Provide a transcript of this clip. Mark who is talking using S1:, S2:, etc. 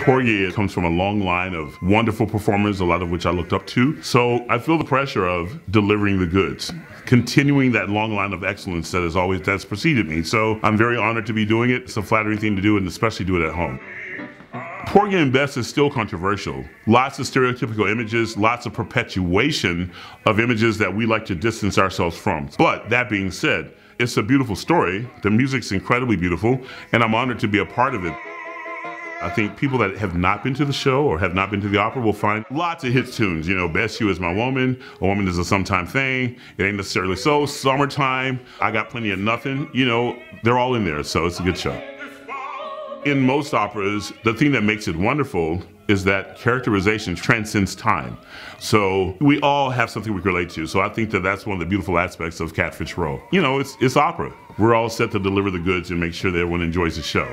S1: Porgy comes from a long line of wonderful performers, a lot of which I looked up to. So I feel the pressure of delivering the goods, continuing that long line of excellence that has always that's preceded me. So I'm very honored to be doing it. It's a flattering thing to do, and especially do it at home. Porgy and Bess is still controversial. Lots of stereotypical images, lots of perpetuation of images that we like to distance ourselves from. But that being said, it's a beautiful story. The music's incredibly beautiful, and I'm honored to be a part of it. I think people that have not been to the show or have not been to the opera will find lots of hit tunes. You know, Bess You is my woman, a woman is a sometime thing, it ain't necessarily so, summertime, I got plenty of nothing. You know, they're all in there, so it's a good show. In most operas, the thing that makes it wonderful is that characterization transcends time. So we all have something we can relate to. So I think that that's one of the beautiful aspects of Catfish Row. You know, it's, it's opera. We're all set to deliver the goods and make sure that everyone enjoys the show.